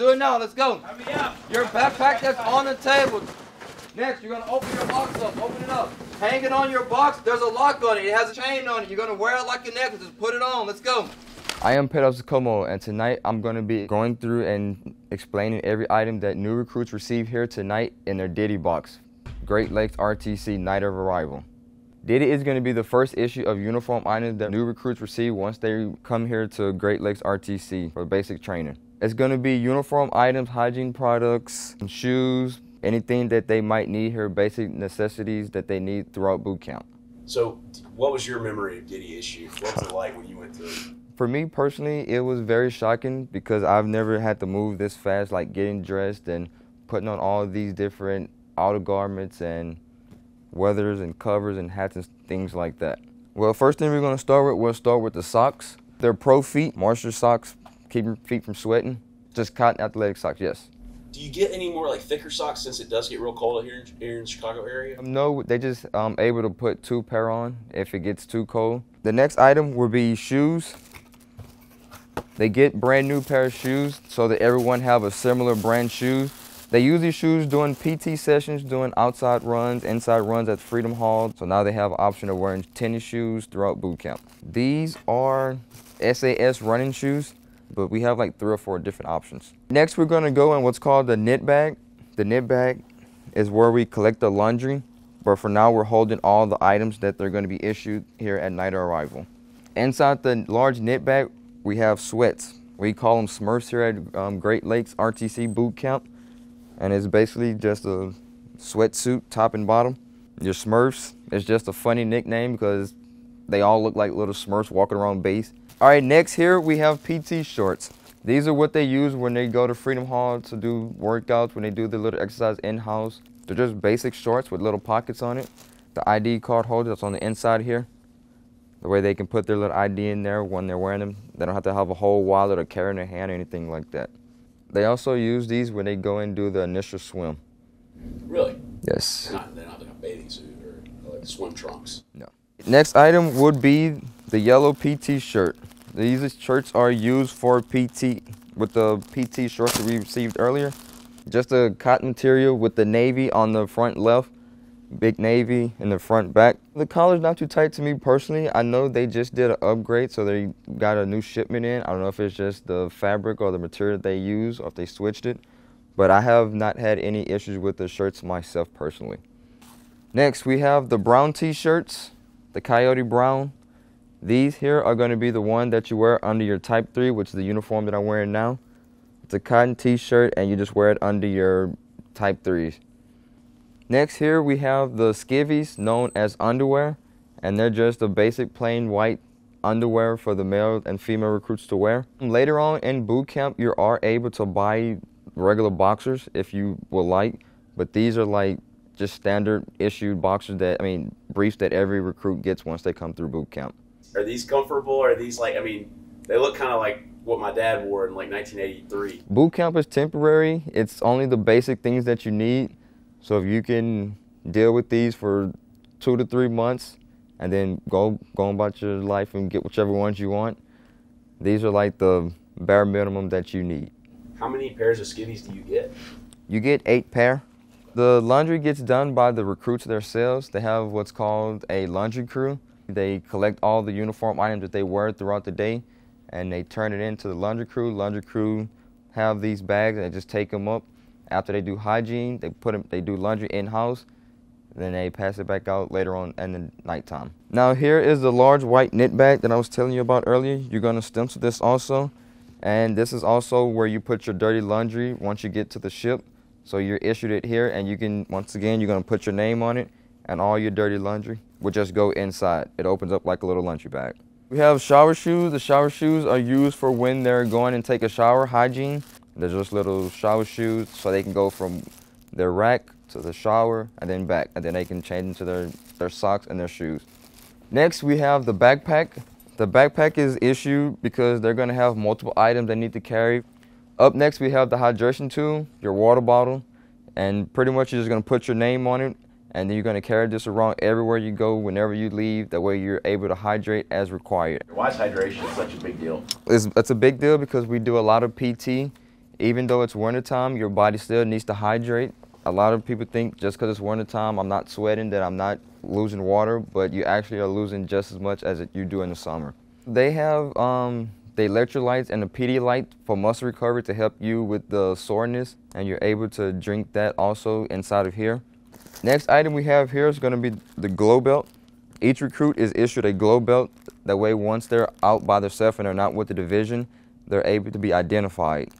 Do it now. Let's go. Hurry up. Your backpack that's on the table. Next, you're gonna open your box up. Open it up. Hang it on your box. There's a lock on it. It has a chain on it. You're gonna wear it like a necklace. Just put it on. Let's go. I am Pedro Comeaux, and tonight I'm going to be going through and explaining every item that new recruits receive here tonight in their Ditty box. Great Lakes RTC Night of Arrival. Ditty is going to be the first issue of uniform items that new recruits receive once they come here to Great Lakes RTC for basic training. It's going to be uniform items, hygiene products, shoes, anything that they might need here, basic necessities that they need throughout boot camp. So, what was your memory of Ditty issue? What was it like when you went to? For me personally, it was very shocking because I've never had to move this fast, like getting dressed and putting on all these different outer garments and weathers and covers and hats and things like that. Well, first thing we're going to start with, we'll start with the socks. They're pro feet, moisture socks, keep your feet from sweating. Just cotton athletic socks, yes. Do you get any more like thicker socks since it does get real cold here in, here in Chicago area? Um, no, they just um, able to put two pair on if it gets too cold. The next item will be shoes. They get brand new pair of shoes so that everyone have a similar brand shoes. They use these shoes doing PT sessions, doing outside runs, inside runs at Freedom Hall. So now they have an option of wearing tennis shoes throughout boot camp. These are SAS running shoes, but we have like three or four different options. Next, we're gonna go in what's called the knit bag. The knit bag is where we collect the laundry, but for now we're holding all the items that they're gonna be issued here at night of arrival. Inside the large knit bag, we have sweats. We call them Smurfs here at um, Great Lakes RTC Boot Camp and it's basically just a sweatsuit, top and bottom. Your Smurfs is just a funny nickname because they all look like little Smurfs walking around base. All right, next here we have PT shorts. These are what they use when they go to Freedom Hall to do workouts, when they do the little exercise in-house. They're just basic shorts with little pockets on it. The ID card holder that's on the inside here. The way they can put their little ID in there when they're wearing them. They don't have to have a whole wallet or carry in their hand or anything like that. They also use these when they go and do the initial swim. Really? Yes. Not, they're not like a bathing suit or like swim trunks. No. Next item would be the yellow PT shirt. These shirts are used for PT with the PT shorts that we received earlier. Just a cotton material with the navy on the front left big navy in the front back. The collar's not too tight to me personally. I know they just did an upgrade, so they got a new shipment in. I don't know if it's just the fabric or the material they use or if they switched it, but I have not had any issues with the shirts myself personally. Next, we have the brown t-shirts, the Coyote Brown. These here are going to be the one that you wear under your Type 3, which is the uniform that I'm wearing now. It's a cotton t-shirt, and you just wear it under your Type 3s. Next here we have the skivvies known as underwear and they're just a basic plain white underwear for the male and female recruits to wear. Later on in boot camp you are able to buy regular boxers if you would like but these are like just standard issued boxers that I mean briefs that every recruit gets once they come through boot camp. Are these comfortable? Are these like I mean they look kind of like what my dad wore in like 1983. Boot camp is temporary. It's only the basic things that you need so if you can deal with these for two to three months and then go go about your life and get whichever ones you want, these are like the bare minimum that you need. How many pairs of skivvies do you get? You get eight pair. The laundry gets done by the recruits themselves. They have what's called a laundry crew. They collect all the uniform items that they wear throughout the day and they turn it into the laundry crew. Laundry crew have these bags and they just take them up after they do hygiene, they put them, they do laundry in house, then they pass it back out later on in the nighttime. Now here is the large white knit bag that I was telling you about earlier. You're gonna stencil this also, and this is also where you put your dirty laundry once you get to the ship. So you're issued it here, and you can once again you're gonna put your name on it, and all your dirty laundry will just go inside. It opens up like a little laundry bag. We have shower shoes. The shower shoes are used for when they're going and take a shower, hygiene. They're just little shower shoes so they can go from their rack to the shower and then back. And then they can change into their, their socks and their shoes. Next, we have the backpack. The backpack is issued because they're to have multiple items they need to carry. Up next, we have the hydration tool, your water bottle, and pretty much you're just to put your name on it, and then you're going to carry this around everywhere you go, whenever you leave. That way, you're able to hydrate as required. Why is hydration such a big deal? It's, it's a big deal because we do a lot of PT Even though it's wintertime, your body still needs to hydrate. A lot of people think just because it's wintertime, I'm not sweating, that I'm not losing water, but you actually are losing just as much as you do in the summer. They have um, the electrolytes and the Pedialyte for muscle recovery to help you with the soreness, and you're able to drink that also inside of here. Next item we have here is going to be the glow belt. Each recruit is issued a glow belt. That way, once they're out by themselves and they're not with the division, they're able to be identified.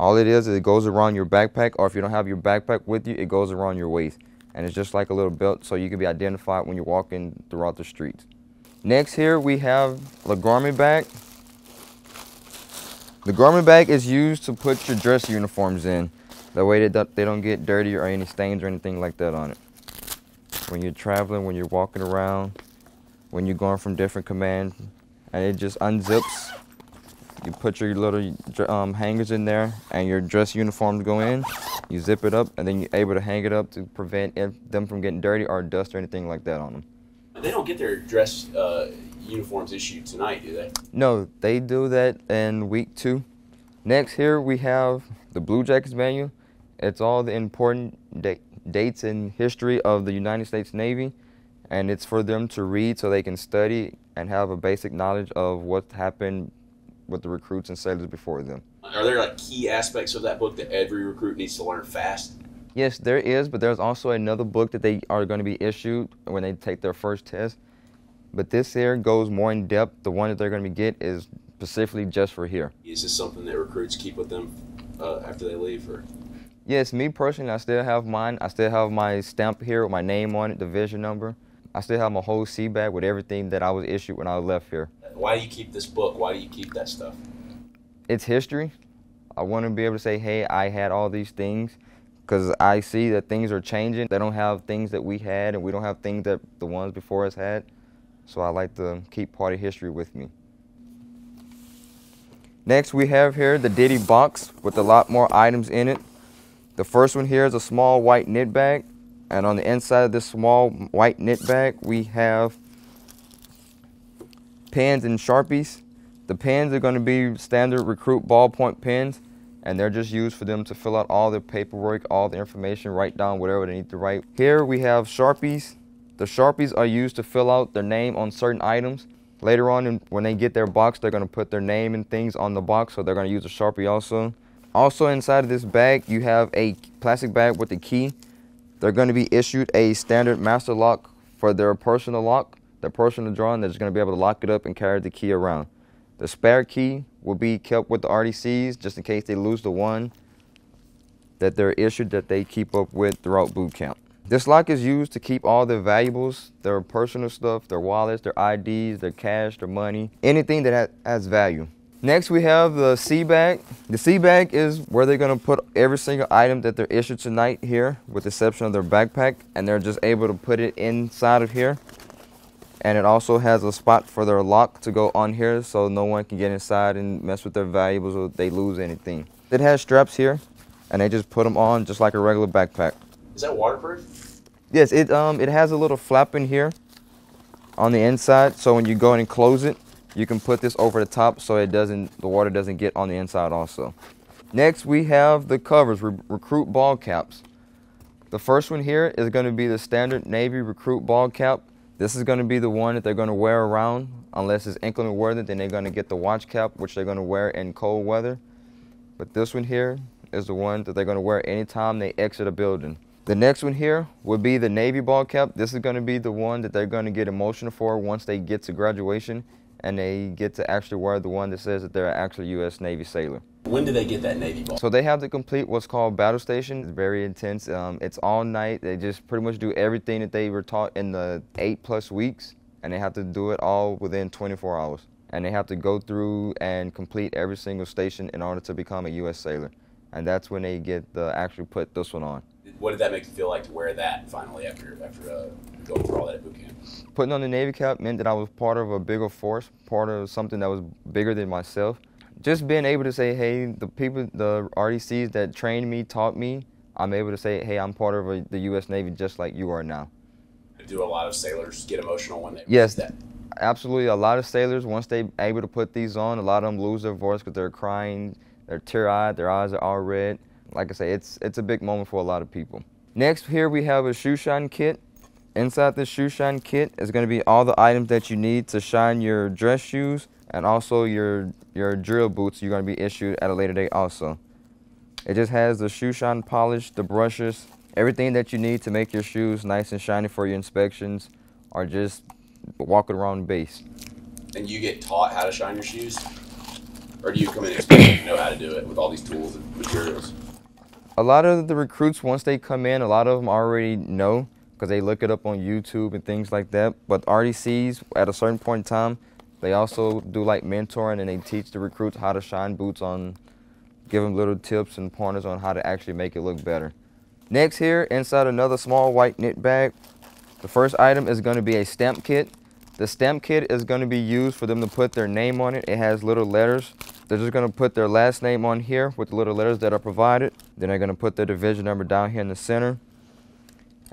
All it is is it goes around your backpack, or if you don't have your backpack with you, it goes around your waist. And it's just like a little belt so you can be identified when you're walking throughout the streets. Next here we have the garment bag. The garment bag is used to put your dress uniforms in. That way they don't, they don't get dirty or any stains or anything like that on it. When you're traveling, when you're walking around, when you're going from different commands, and it just unzips. You put your little um, hangers in there, and your dress uniforms go in. You zip it up, and then you're able to hang it up to prevent them from getting dirty or dust or anything like that on them. They don't get their dress uh, uniforms issued tonight, do they? No, they do that in week two. Next, here we have the Bluejacket's manual. It's all the important da- dates in history of the United States Navy, and it's for them to read so they can study and have a basic knowledge of what happened with the recruits and sailors before them. Are there like key aspects of that book that every recruit needs to learn fast? Yes, there is, but there's also another book that they are going to be issued when they take their first test. But this here goes more in depth. The one that they're going to get is specifically just for here. Is this something that recruits keep with them uh, after they leave, or? Yes, me personally, I still have mine. I still have my stamp here with my name on it, division number. I still have my whole sea bag with everything that I was issued when I left here. Why do you keep this book? Why do you keep that stuff? It's history. I want to be able to say, hey, I had all these things because I see that things are changing. They don't have things that we had, and we don't have things that the ones before us had. So I like to keep part of history with me. Next, we have here the Ditty box with a lot more items in it. The first one here is a small white knit bag. And on the inside of this small white knit bag, we have pens and Sharpies. The pens are going to be standard recruit ballpoint pens, and they're just used for them to fill out all their paperwork, all the information, write down whatever they need to write. Here we have Sharpies. The Sharpies are used to fill out their name on certain items. Later on, when they get their box, they're going to put their name and things on the box, so they're going to use a Sharpie also. Also inside of this bag, you have a plastic bag with a key. They're going to be issued a standard master lock for their personal lock, their personal drawing. They're just going to be able to lock it up and carry the key around. The spare key will be kept with the RDCs just in case they lose the one that they're issued that they keep up with throughout boot camp. This lock is used to keep all their valuables, their personal stuff, their wallets, their IDs, their cash, their money, anything that has value. Next, we have the sea bag. The sea bag is where they're going to put every single item that they're issued tonight here, with the exception of their backpack, and they're just able to put it inside of here. And it also has a spot for their lock to go on here so no one can get inside and mess with their valuables or they lose anything. It has straps here, and they just put them on just like a regular backpack. Is that waterproof? Yes, it um it has a little flap in here on the inside, so when you go in and close it, you can put this over the top so it doesn't the water doesn't get on the inside also. Next we have the covers, Re recruit ball caps. The first one here is going to be the standard Navy recruit ball cap. This is going to be the one that they're going to wear around unless it's inclement weather then they're going to get the watch cap which they're going to wear in cold weather. But this one here is the one that they're going to wear anytime they exit a building. The next one here would be the Navy ball cap. This is going to be the one that they're going to get emotional for once they get to graduation and they get to actually wear the one that says that they're actually U.S. Navy sailor. When do they get that Navy ball? So they have to complete what's called battle station. It's very intense. Um, it's all night. They just pretty much do everything that they were taught in the eight plus weeks, and they have to do it all within 24 hours. And they have to go through and complete every single station in order to become a U.S. sailor. And that's when they get the actually put this one on. What did that make you feel like to wear that finally after after uh, going through all that at boot camp? Putting on the Navy cap meant that I was part of a bigger force, part of something that was bigger than myself. Just being able to say, hey, the people, the RDCs that trained me, taught me, I'm able to say, hey, I'm part of a, the U.S. Navy just like you are now. Do a lot of sailors get emotional when they yes, that? Absolutely. A lot of sailors, once they're able to put these on, a lot of them lose their voice because they're crying. They're tear-eyed, their eyes are all red. Like I say, it's it's a big moment for a lot of people. Next here we have a shoe shine kit. Inside this shoe shine kit is going to be all the items that you need to shine your dress shoes and also your your drill boots you're going to be issued at a later date also. It just has the shoe shine polish, the brushes, everything that you need to make your shoes nice and shiny for your inspections or just walking around base. And you get taught how to shine your shoes? Or do you come in expecting to know how to do it with all these tools and materials? A lot of the recruits, once they come in, a lot of them already know because they look it up on YouTube and things like that. But RDCs, at a certain point in time, they also do like mentoring and they teach the recruits how to shine boots on, give them little tips and pointers on how to actually make it look better. Next here, inside another small white knit bag, the first item is going to be a stamp kit. The stamp kit is going to be used for them to put their name on it. It has little letters. They're just going to put their last name on here with the little letters that are provided. Then they're going to put their division number down here in the center.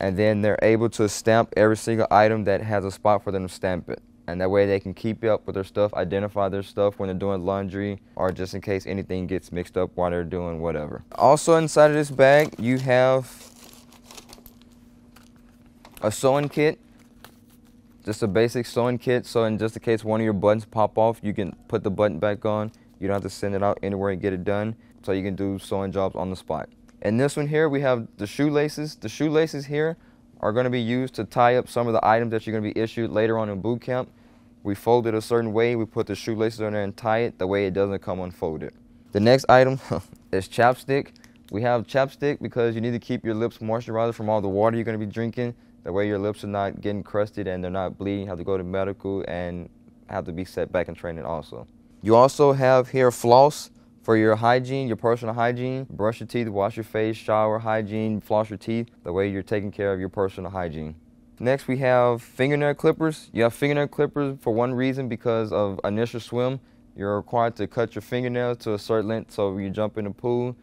And then they're able to stamp every single item that has a spot for them to stamp it. And that way they can keep up with their stuff, identify their stuff when they're doing laundry, or just in case anything gets mixed up while they're doing whatever. Also inside of this bag, you have a sewing kit just a basic sewing kit. So in just in case one of your buttons pop off you can put the button back on. You don't have to send it out anywhere and get it done. So you can do sewing jobs on the spot. In this one here we have the shoelaces. The shoelaces here are going to be used to tie up some of the items that you're going to be issued later on in boot camp. We fold it a certain way. We put the shoelaces on there and tie it. The way it doesn't come unfolded. The next item is chapstick. We have chapstick because you need to keep your lips moisturized from all the water you're going to be drinking that way your lips are not getting crusted and they're not bleeding, You have to go to medical and have to be set back in training also. You also have here floss for your hygiene, your personal hygiene. Brush your teeth, wash your face, shower, hygiene, floss your teeth, the way you're taking care of your personal hygiene. Next we have fingernail clippers. You have fingernail clippers for one reason because of initial swim. You're required to cut your fingernails to a certain length so you jump in the pool,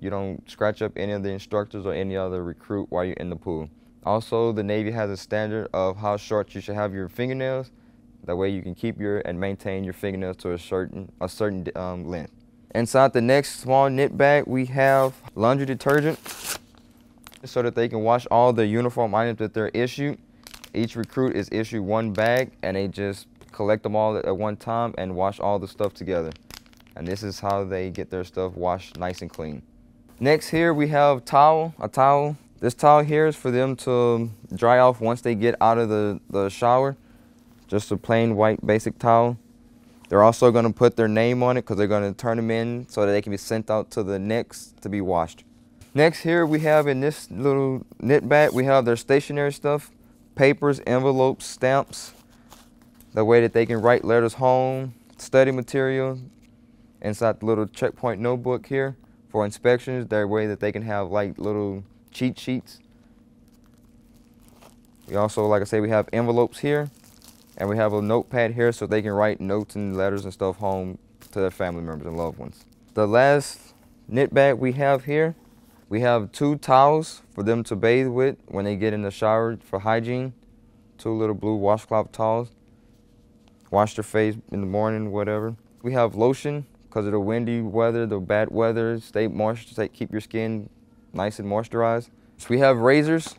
you don't scratch up any of the instructors or any other recruit while you're in the pool. Also, the Navy has a standard of how short you should have your fingernails. That way you can keep your and maintain your fingernails to a certain, a certain um, length. Inside the next small knit bag, we have laundry detergent so that they can wash all the uniform items that they're issued. Each recruit is issued one bag and they just collect them all at one time and wash all the stuff together. And this is how they get their stuff washed nice and clean. Next here we have towel, a towel this towel here is for them to dry off once they get out of the, the shower. Just a plain white basic towel. They're also going to put their name on it because they're going to turn them in so that they can be sent out to the next to be washed. Next here we have in this little knit bag, we have their stationery stuff, papers, envelopes, stamps, the way that they can write letters home, study material, inside the little checkpoint notebook here for inspections, that way that they can have like little cheat sheets. We also, like I say, we have envelopes here, and we have a notepad here so they can write notes and letters and stuff home to their family members and loved ones. The last knit bag we have here, we have two towels for them to bathe with when they get in the shower for hygiene. Two little blue washcloth towels. Wash their face in the morning, whatever. We have lotion because of the windy weather, the bad weather. Stay moist, keep your skin nice and moisturized. So we have razors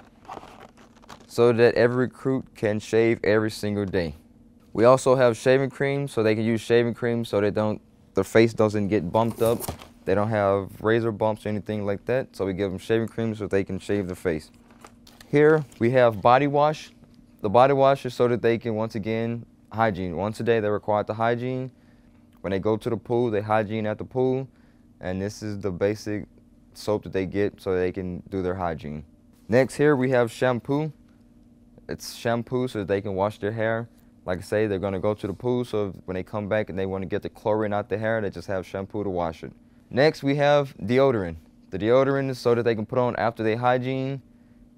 so that every recruit can shave every single day. We also have shaving cream so they can use shaving cream so they don't their face doesn't get bumped up. They don't have razor bumps or anything like that. So we give them shaving cream so they can shave their face. Here we have body wash. The body wash is so that they can once again hygiene. Once a day they're required to hygiene. When they go to the pool, they hygiene at the pool. And this is the basic soap that they get so they can do their hygiene. Next here we have shampoo. It's shampoo so they can wash their hair. Like I say, they're gonna go to the pool, so when they come back and they want to get the chlorine out the hair, they just have shampoo to wash it. Next we have deodorant. The deodorant is so that they can put on after they hygiene,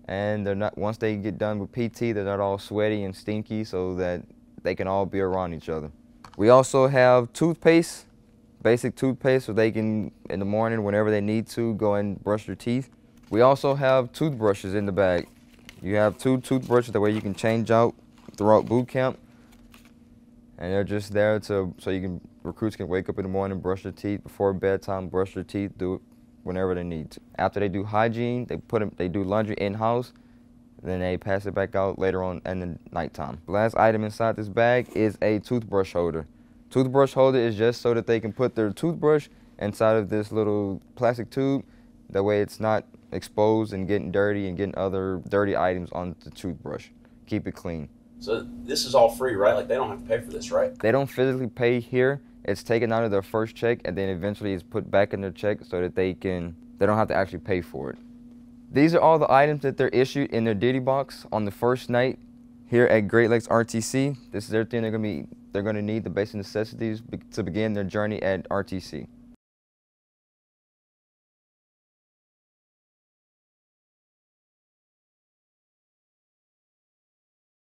and they're not once they get done with PT, they're not all sweaty and stinky, so that they can all be around each other. We also have toothpaste basic toothpaste so they can, in the morning, whenever they need to, go and brush their teeth. We also have toothbrushes in the bag. You have two toothbrushes that way you can change out throughout boot camp. And they're just there to so you can recruits can wake up in the morning, brush their teeth before bedtime, brush their teeth, do it whenever they need to. After they do hygiene, they put them, they do laundry in house, then they pass it back out later on in the nighttime. Last item inside this bag is a toothbrush holder. Toothbrush holder is just so that they can put their toothbrush inside of this little plastic tube. That way it's not exposed and getting dirty and getting other dirty items on the toothbrush. Keep it clean. So this is all free, right? Like they don't have to pay for this, right? They don't physically pay here. It's taken out of their first check and then eventually it's put back in their check so that they can they don't have to actually pay for it. These are all the items that they're issued in their Ditty box on the first night here at Great Lakes RTC. This is everything they're gonna be they're gonna need the basic necessities to begin their journey at RTC.